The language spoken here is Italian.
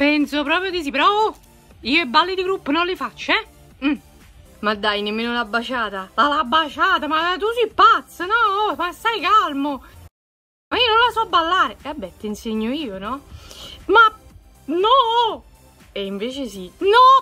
Penso proprio di sì, però oh, io i balli di gruppo non li faccio, eh? Mm. Ma dai, nemmeno la baciata. Ma la baciata, ma tu sei pazza, no? Oh, ma stai calmo. Ma io non la so ballare. Eh, e vabbè, ti insegno io, no? Ma no! E invece sì. No!